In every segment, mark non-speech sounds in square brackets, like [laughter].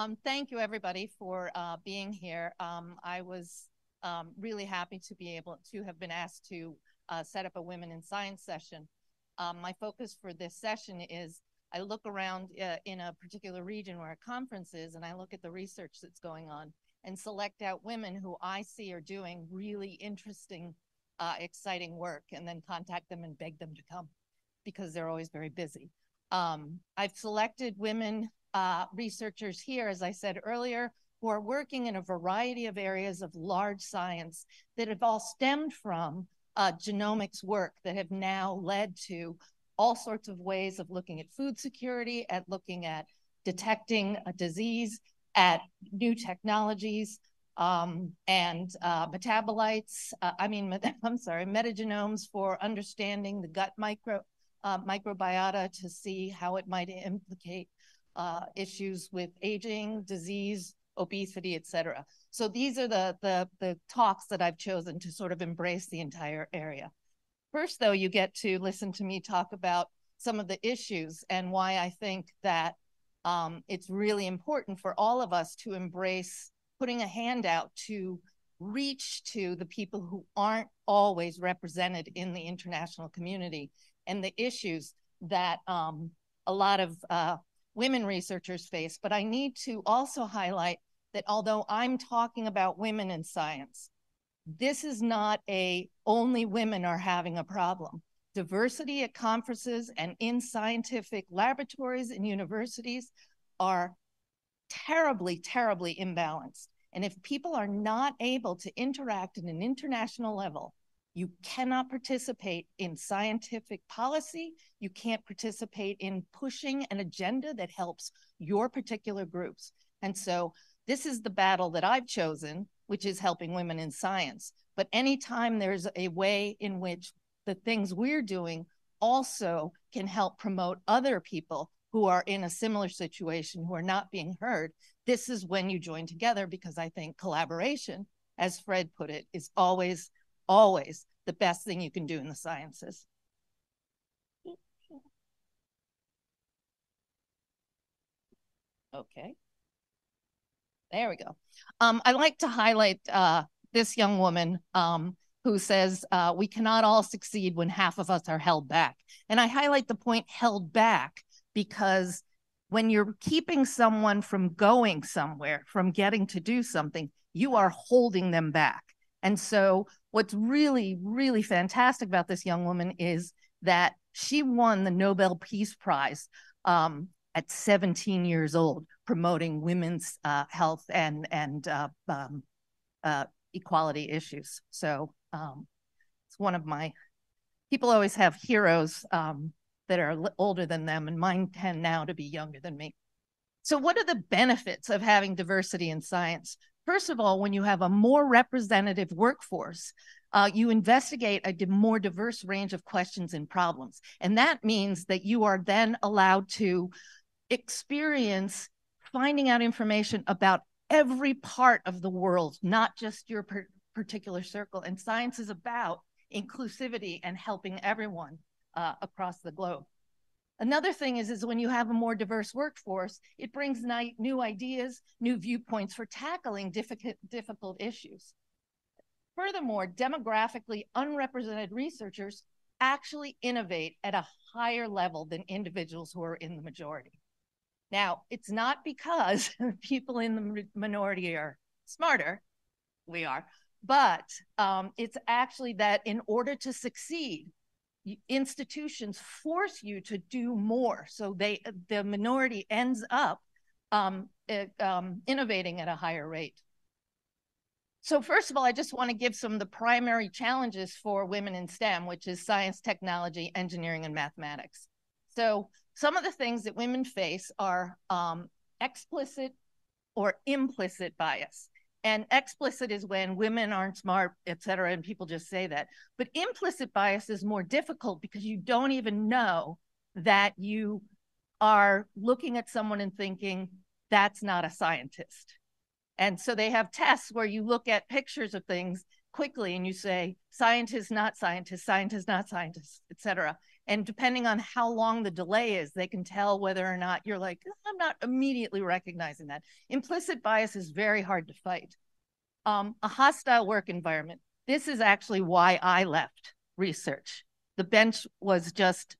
Um, thank you, everybody, for uh, being here. Um, I was um, really happy to be able to have been asked to uh, set up a Women in Science session. Um, my focus for this session is I look around uh, in a particular region where a conference is, and I look at the research that's going on and select out women who I see are doing really interesting, uh, exciting work, and then contact them and beg them to come because they're always very busy. Um, I've selected women uh, researchers here, as I said earlier, who are working in a variety of areas of large science that have all stemmed from uh, genomics work that have now led to all sorts of ways of looking at food security, at looking at detecting a disease, at new technologies, um, and uh, metabolites, uh, I mean, [laughs] I'm sorry, metagenomes for understanding the gut micro, uh, microbiota to see how it might implicate uh, issues with aging, disease, obesity, et cetera. So these are the, the, the talks that I've chosen to sort of embrace the entire area. First, though, you get to listen to me talk about some of the issues and why I think that um, it's really important for all of us to embrace putting a hand out to reach to the people who aren't always represented in the international community and the issues that um, a lot of uh, women researchers face. But I need to also highlight that although I'm talking about women in science, this is not a only women are having a problem. Diversity at conferences and in scientific laboratories and universities are terribly, terribly imbalanced. And if people are not able to interact at an international level you cannot participate in scientific policy. You can't participate in pushing an agenda that helps your particular groups. And so this is the battle that I've chosen, which is helping women in science. But anytime there's a way in which the things we're doing also can help promote other people who are in a similar situation who are not being heard, this is when you join together because I think collaboration, as Fred put it, is always always the best thing you can do in the sciences. Okay. There we go. Um, I like to highlight uh, this young woman um, who says, uh, we cannot all succeed when half of us are held back. And I highlight the point held back because when you're keeping someone from going somewhere, from getting to do something, you are holding them back. And so, what's really, really fantastic about this young woman is that she won the Nobel Peace Prize um, at 17 years old, promoting women's uh, health and and uh, um, uh, equality issues. So um, it's one of my people always have heroes um, that are older than them, and mine tend now to be younger than me. So, what are the benefits of having diversity in science? First of all, when you have a more representative workforce, uh, you investigate a more diverse range of questions and problems. And that means that you are then allowed to experience finding out information about every part of the world, not just your per particular circle. And science is about inclusivity and helping everyone uh, across the globe. Another thing is, is when you have a more diverse workforce, it brings new ideas, new viewpoints for tackling difficult, difficult issues. Furthermore, demographically unrepresented researchers actually innovate at a higher level than individuals who are in the majority. Now, it's not because [laughs] people in the minority are smarter, we are, but um, it's actually that in order to succeed, institutions force you to do more. So they the minority ends up um, it, um, innovating at a higher rate. So first of all i just want to give some of the primary challenges for women in stem which is science technology engineering and mathematics. So some of the things that women face are um, explicit or implicit bias and explicit is when women aren't smart, et cetera, and people just say that. But implicit bias is more difficult because you don't even know that you are looking at someone and thinking, that's not a scientist. And so they have tests where you look at pictures of things quickly and you say, scientist, not scientist, scientist, not scientist, et cetera. And depending on how long the delay is, they can tell whether or not you're like, I'm not immediately recognizing that. Implicit bias is very hard to fight. Um, a hostile work environment. This is actually why I left research. The bench was just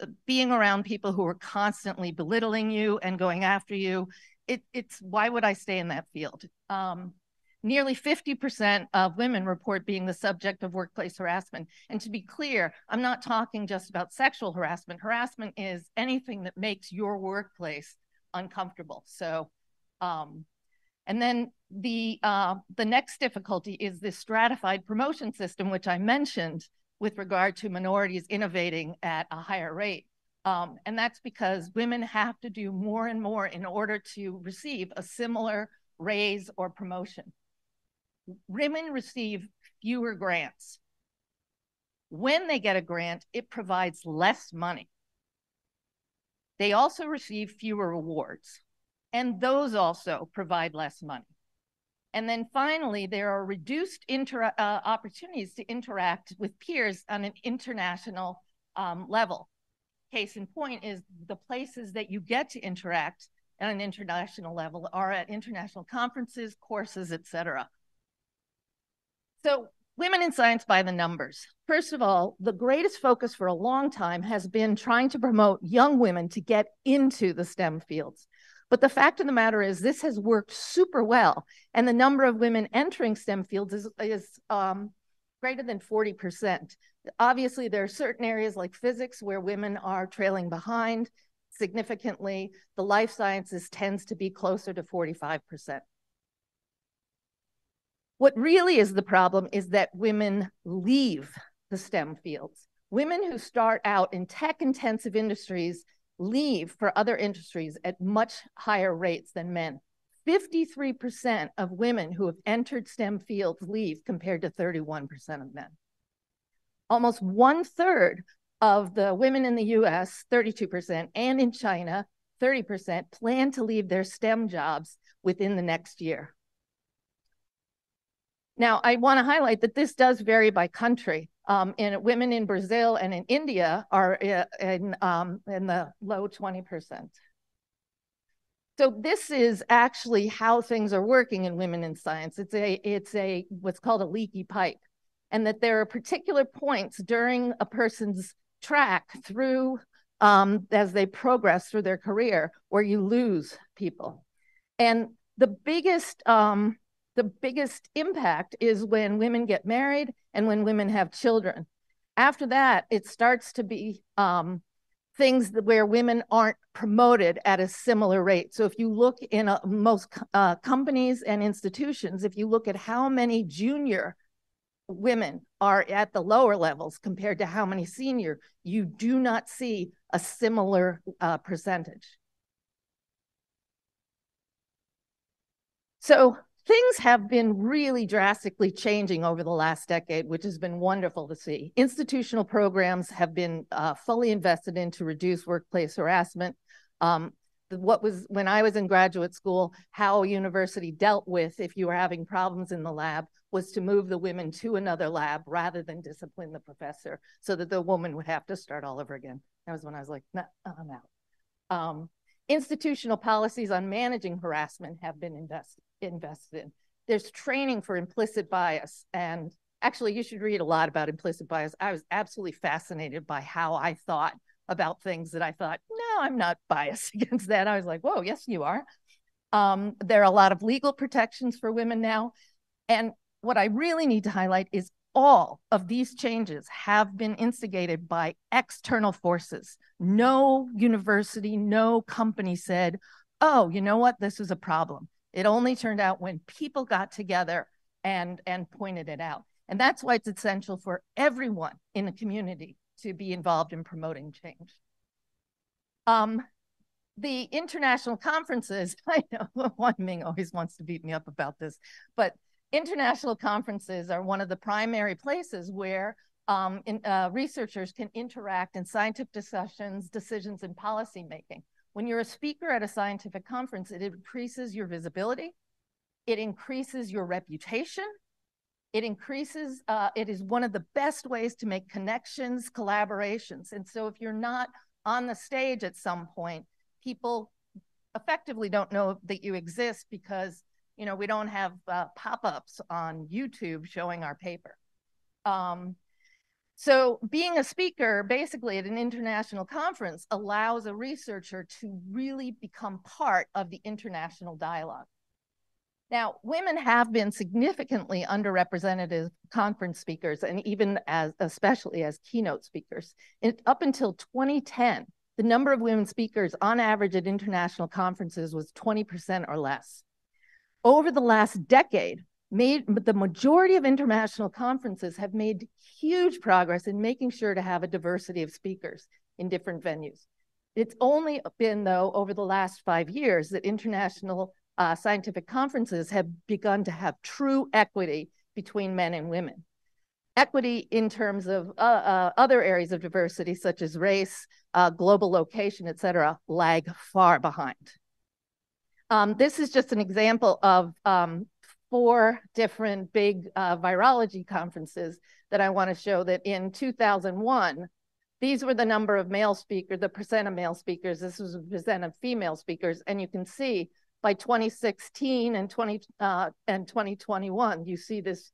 uh, being around people who were constantly belittling you and going after you. It, it's why would I stay in that field? Um, Nearly 50% of women report being the subject of workplace harassment. And to be clear, I'm not talking just about sexual harassment. Harassment is anything that makes your workplace uncomfortable. So, um, and then the uh, the next difficulty is the stratified promotion system, which I mentioned with regard to minorities innovating at a higher rate. Um, and that's because women have to do more and more in order to receive a similar raise or promotion women receive fewer grants. When they get a grant, it provides less money. They also receive fewer awards, and those also provide less money. And then finally, there are reduced inter- uh, opportunities to interact with peers on an international um, level. Case in point is the places that you get to interact at an international level are at international conferences, courses, et cetera. So, women in science by the numbers. First of all, the greatest focus for a long time has been trying to promote young women to get into the STEM fields. But the fact of the matter is, this has worked super well, and the number of women entering STEM fields is, is um, greater than 40%. Obviously, there are certain areas like physics where women are trailing behind significantly. The life sciences tends to be closer to 45%. What really is the problem is that women leave the STEM fields. Women who start out in tech intensive industries leave for other industries at much higher rates than men. 53% of women who have entered STEM fields leave compared to 31% of men. Almost one third of the women in the US, 32%, and in China, 30%, plan to leave their STEM jobs within the next year. Now, I want to highlight that this does vary by country. Um, and women in Brazil and in India are uh, in, um, in the low 20%. So this is actually how things are working in women in science. It's a, it's a what's called a leaky pipe, and that there are particular points during a person's track through um, as they progress through their career where you lose people. And the biggest um, the biggest impact is when women get married and when women have children. After that, it starts to be um, things where women aren't promoted at a similar rate. So if you look in a, most uh, companies and institutions, if you look at how many junior women are at the lower levels compared to how many senior, you do not see a similar uh, percentage. So things have been really drastically changing over the last decade, which has been wonderful to see. Institutional programs have been uh, fully invested in to reduce workplace harassment. Um, what was when I was in graduate school, how a university dealt with if you were having problems in the lab was to move the women to another lab rather than discipline the professor so that the woman would have to start all over again. That was when I was like, no, I'm out. Um, institutional policies on managing harassment have been invested invested in. There's training for implicit bias. And actually, you should read a lot about implicit bias. I was absolutely fascinated by how I thought about things that I thought, no, I'm not biased [laughs] against that. I was like, whoa, yes, you are. Um, there are a lot of legal protections for women now. And what I really need to highlight is all of these changes have been instigated by external forces. No university, no company said, oh, you know what, this is a problem. It only turned out when people got together and, and pointed it out. And that's why it's essential for everyone in the community to be involved in promoting change. Um, the international conferences, [laughs] I know [laughs] Huanming always wants to beat me up about this, but international conferences are one of the primary places where um, in, uh, researchers can interact in scientific discussions, decisions, and policy making. When you're a speaker at a scientific conference, it increases your visibility, it increases your reputation, It increases, uh, it is one of the best ways to make connections, collaborations. And so if you're not on the stage at some point, people effectively don't know that you exist because, you know, we don't have uh, pop-ups on YouTube showing our paper. Um, so being a speaker basically at an international conference allows a researcher to really become part of the international dialogue. Now, women have been significantly underrepresented as conference speakers and even as, especially as keynote speakers. And up until 2010, the number of women speakers on average at international conferences was 20% or less. Over the last decade, made the majority of international conferences have made huge progress in making sure to have a diversity of speakers in different venues. It's only been, though, over the last five years that international uh, scientific conferences have begun to have true equity between men and women. Equity in terms of uh, uh, other areas of diversity, such as race, uh, global location, et cetera, lag far behind. Um, this is just an example of um, four different big uh, virology conferences that I want to show that in 2001, these were the number of male speakers, the percent of male speakers. This was a percent of female speakers. And you can see by 2016 and 20 uh, and 2021, you see this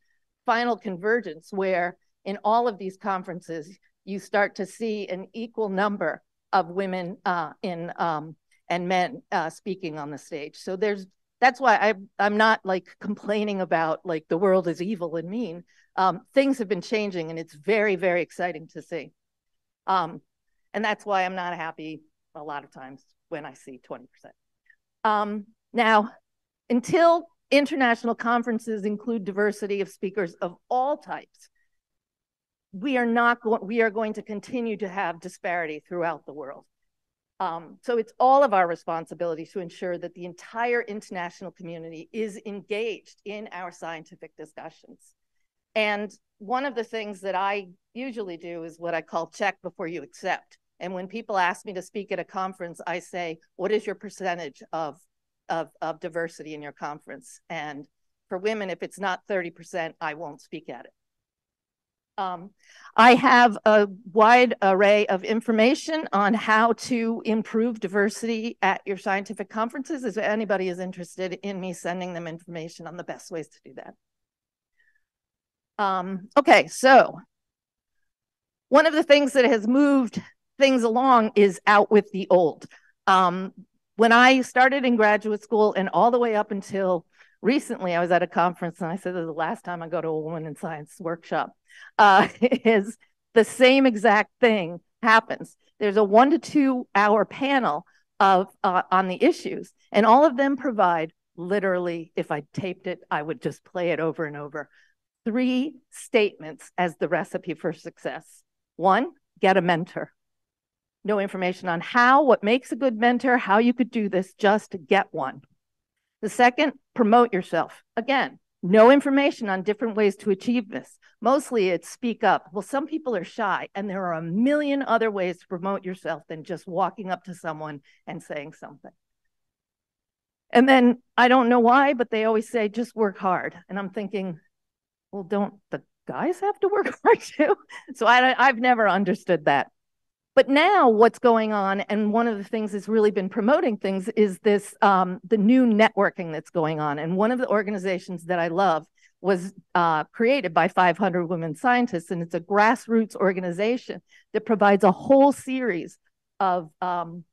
final convergence where in all of these conferences, you start to see an equal number of women uh, in um, and men uh, speaking on the stage. So there's that's why I I'm not like complaining about like the world is evil and mean. Um, things have been changing, and it's very very exciting to see. Um, and that's why I'm not happy a lot of times when I see 20%. Um, now, until international conferences include diversity of speakers of all types, we are not going, we are going to continue to have disparity throughout the world. Um, so it's all of our responsibility to ensure that the entire international community is engaged in our scientific discussions. And one of the things that I usually do is what I call check before you accept. And when people ask me to speak at a conference, I say, what is your percentage of of, of diversity in your conference. And for women, if it's not 30%, I won't speak at it. Um, I have a wide array of information on how to improve diversity at your scientific conferences. If anybody is interested in me sending them information on the best ways to do that. Um, okay, so one of the things that has moved things along is out with the old. Um, when I started in graduate school and all the way up until recently, I was at a conference and I said, the last time I go to a woman in science workshop, uh, [laughs] is the same exact thing happens. There's a one to two hour panel of uh, on the issues, and all of them provide literally, if I taped it, I would just play it over and over. Three statements as the recipe for success. One, get a mentor no information on how, what makes a good mentor, how you could do this, just get one. The second, promote yourself. Again, no information on different ways to achieve this. Mostly it's speak up. Well, some people are shy, and there are a million other ways to promote yourself than just walking up to someone and saying something. And then I don't know why, but they always say, just work hard. And I'm thinking, well, don't the guys have to work [laughs] hard too? So I, I've never understood that. But now what's going on, and one of the things that's really been promoting things is this, um, the new networking that's going on. And one of the organizations that I love was uh, created by 500 women scientists, and it's a grassroots organization that provides a whole series of, um,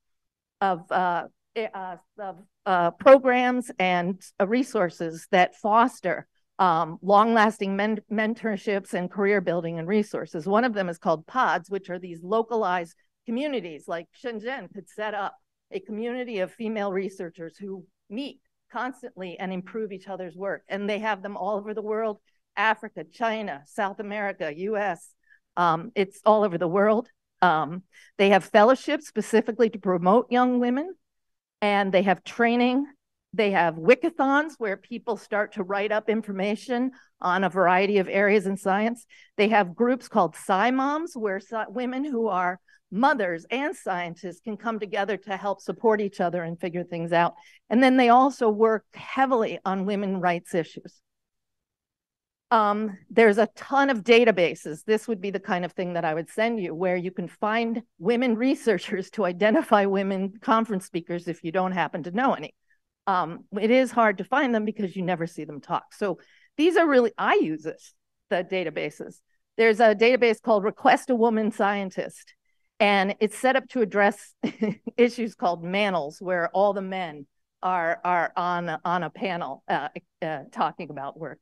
of, uh, eh, uh, of uh, programs and resources that foster um, long-lasting men mentorships and career building and resources. One of them is called pods, which are these localized communities like Shenzhen could set up a community of female researchers who meet constantly and improve each other's work. And they have them all over the world, Africa, China, South America, US. Um, it's all over the world. Um, they have fellowships specifically to promote young women, and they have training they have wikathons where people start to write up information on a variety of areas in science. They have groups called SciMoms where women who are mothers and scientists can come together to help support each other and figure things out. And then they also work heavily on women rights issues. Um, there's a ton of databases. This would be the kind of thing that I would send you where you can find women researchers to identify women conference speakers if you don't happen to know any. Um, it is hard to find them because you never see them talk. So these are really, I use this, the databases. There's a database called Request a Woman Scientist, and it's set up to address [laughs] issues called manels, where all the men are, are on, on a panel uh, uh, talking about work.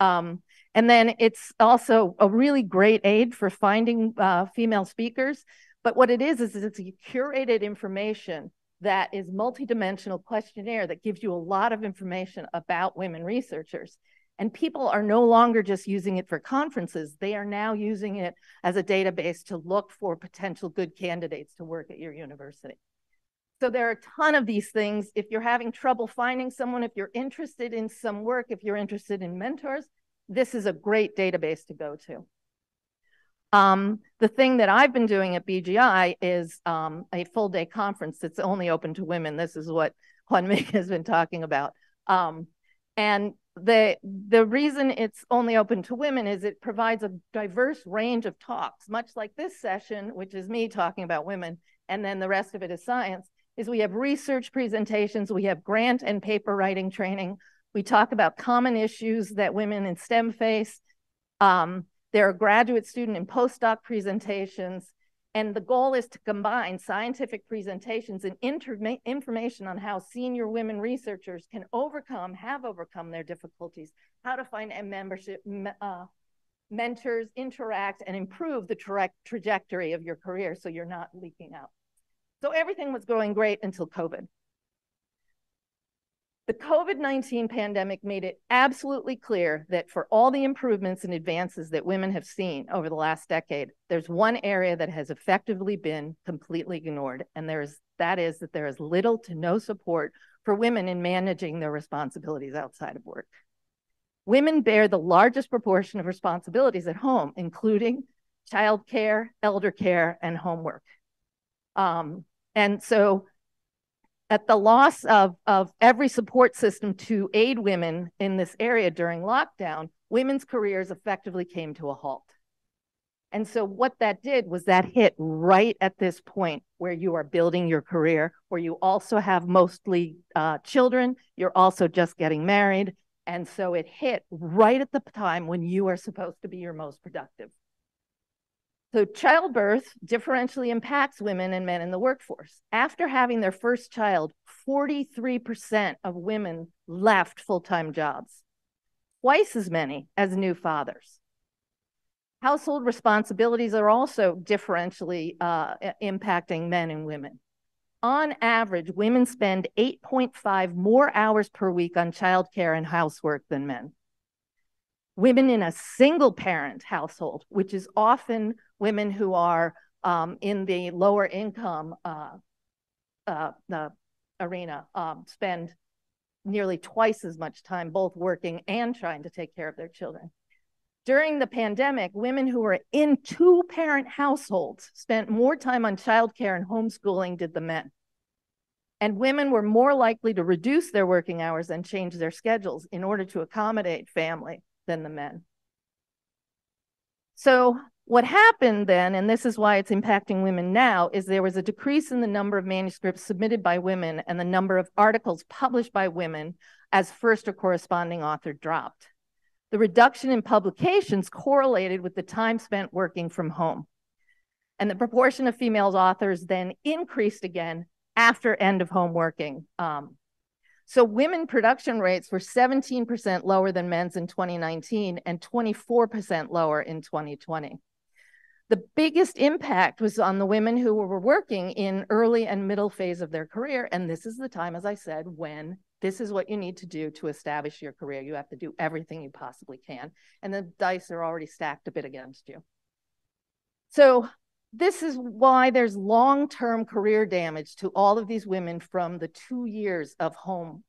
Um, and then it's also a really great aid for finding uh, female speakers. But what it is, is it's curated information that is multidimensional questionnaire that gives you a lot of information about women researchers. And people are no longer just using it for conferences. They are now using it as a database to look for potential good candidates to work at your university. So there are a ton of these things. If you're having trouble finding someone, if you're interested in some work, if you're interested in mentors, this is a great database to go to. Um, the thing that I've been doing at BGI is um, a full day conference that's only open to women. This is what Huanming [laughs] has been talking about. Um, and the the reason it's only open to women is it provides a diverse range of talks, much like this session, which is me talking about women, and then the rest of it is science is we have research presentations, we have grant and paper writing training. We talk about common issues that women in STEM face. Um, there are graduate student and postdoc presentations. And the goal is to combine scientific presentations and information on how senior women researchers can overcome, have overcome their difficulties, how to find a membership, uh, mentors, interact, and improve the tra trajectory of your career so you're not leaking out. So everything was going great until COVID. The COVID 19 pandemic made it absolutely clear that for all the improvements and advances that women have seen over the last decade, there's one area that has effectively been completely ignored, and there's that is that there is little to no support for women in managing their responsibilities outside of work. Women bear the largest proportion of responsibilities at home, including childcare, elder care, and homework. Um, and so at the loss of, of every support system to aid women in this area during lockdown, women's careers effectively came to a halt. And so what that did was that hit right at this point where you are building your career, where you also have mostly uh, children, you're also just getting married. And so it hit right at the time when you are supposed to be your most productive. So childbirth differentially impacts women and men in the workforce. After having their first child, 43% of women left full-time jobs, twice as many as new fathers. Household responsibilities are also differentially uh, impacting men and women. On average, women spend 8.5 more hours per week on childcare and housework than men. Women in a single parent household, which is often women who are um, in the lower income uh, uh, the arena um, spend nearly twice as much time both working and trying to take care of their children. During the pandemic, women who were in two parent households spent more time on childcare and homeschooling did the men. And women were more likely to reduce their working hours and change their schedules in order to accommodate family than the men. So what happened then, and this is why it's impacting women now, is there was a decrease in the number of manuscripts submitted by women and the number of articles published by women as first or corresponding author dropped. The reduction in publications correlated with the time spent working from home. And the proportion of female authors then increased again after end of home working. Um, so women production rates were 17% lower than men's in 2019 and 24% lower in 2020. The biggest impact was on the women who were working in early and middle phase of their career. And this is the time, as I said, when this is what you need to do to establish your career. You have to do everything you possibly can. And the dice are already stacked a bit against you. So this is why there's long-term career damage to all of these women from the two years of home.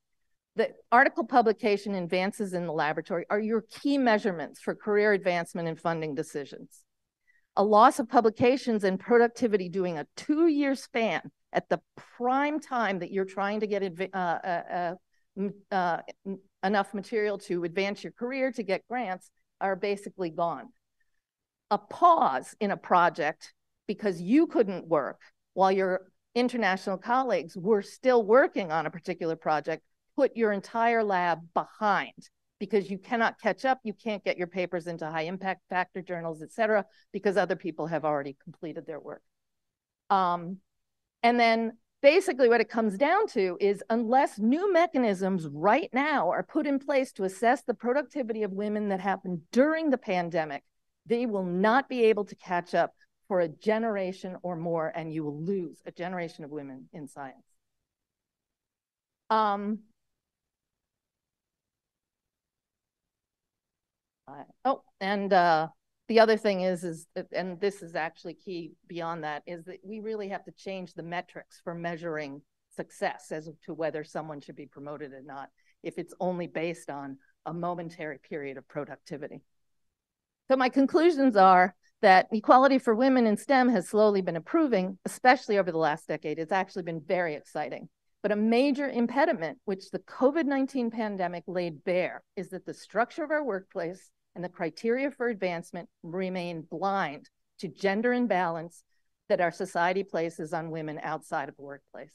The article publication advances in the laboratory are your key measurements for career advancement and funding decisions a loss of publications and productivity doing a two year span at the prime time that you're trying to get uh, uh, uh, uh enough material to advance your career to get grants are basically gone. A pause in a project because you couldn't work while your international colleagues were still working on a particular project put your entire lab behind because you cannot catch up, you can't get your papers into high impact factor journals, et cetera, because other people have already completed their work. Um, and then basically what it comes down to is unless new mechanisms right now are put in place to assess the productivity of women that happened during the pandemic, they will not be able to catch up for a generation or more, and you will lose a generation of women in science. Um, Uh, oh, and uh, the other thing is, is and this is actually key beyond that, is that we really have to change the metrics for measuring success as to whether someone should be promoted or not, if it's only based on a momentary period of productivity. So my conclusions are that equality for women in STEM has slowly been improving, especially over the last decade. It's actually been very exciting. But a major impediment, which the COVID 19 pandemic laid bare, is that the structure of our workplace and the criteria for advancement remain blind to gender imbalance that our society places on women outside of the workplace.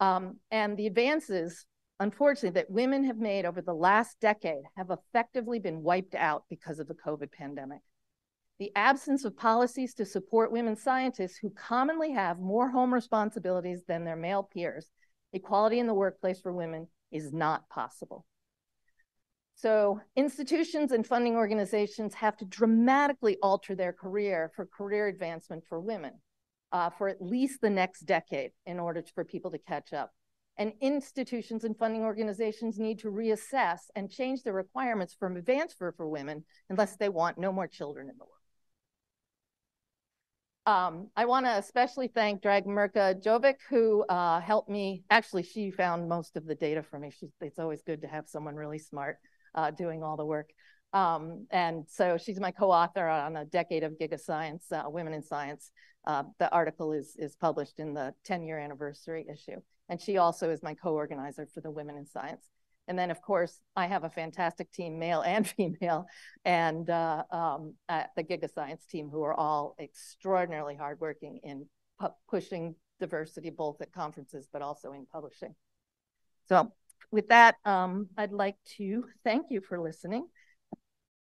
Um, and the advances, unfortunately, that women have made over the last decade have effectively been wiped out because of the COVID pandemic. The absence of policies to support women scientists who commonly have more home responsibilities than their male peers, equality in the workplace for women is not possible. So institutions and funding organizations have to dramatically alter their career for career advancement for women uh, for at least the next decade in order for people to catch up. And institutions and funding organizations need to reassess and change their requirements for advance for, for women unless they want no more children in the world. Um, I want to especially thank Dragomira Jovic, who uh, helped me. Actually, she found most of the data for me. She, it's always good to have someone really smart uh, doing all the work. Um, and so she's my co-author on a decade of GigaScience, uh, women in science. Uh, the article is, is published in the 10 year anniversary issue. And she also is my co-organizer for the Women in Science. And then, of course, I have a fantastic team, male and [laughs] female, and uh, um, the GigaScience team, who are all extraordinarily hardworking in pu pushing diversity, both at conferences, but also in publishing. So with that, um, I'd like to thank you for listening.